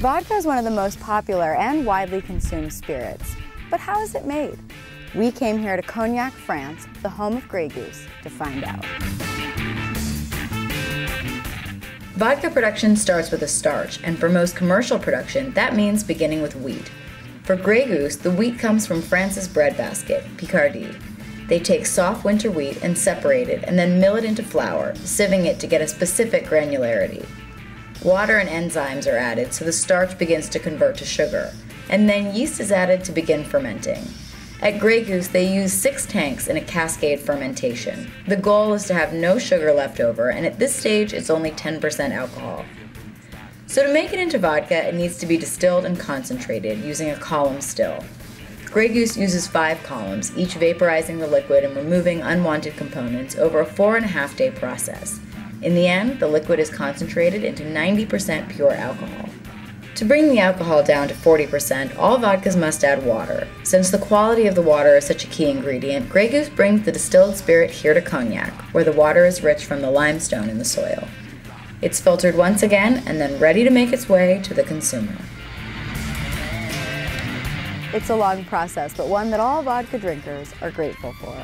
Vodka is one of the most popular and widely consumed spirits. But how is it made? We came here to Cognac, France, the home of Grey Goose, to find out. Vodka production starts with a starch, and for most commercial production, that means beginning with wheat. For Grey Goose, the wheat comes from France's breadbasket, Picardie. They take soft winter wheat and separate it, and then mill it into flour, sieving it to get a specific granularity. Water and enzymes are added so the starch begins to convert to sugar, and then yeast is added to begin fermenting. At Grey Goose, they use six tanks in a cascade fermentation. The goal is to have no sugar left over, and at this stage, it's only 10% alcohol. So, to make it into vodka, it needs to be distilled and concentrated using a column still. Grey Goose uses five columns, each vaporizing the liquid and removing unwanted components over a four and a half day process. In the end, the liquid is concentrated into 90% pure alcohol. To bring the alcohol down to 40%, all vodkas must add water. Since the quality of the water is such a key ingredient, Grey Goose brings the distilled spirit here to Cognac, where the water is rich from the limestone in the soil. It's filtered once again and then ready to make its way to the consumer. It's a long process, but one that all vodka drinkers are grateful for.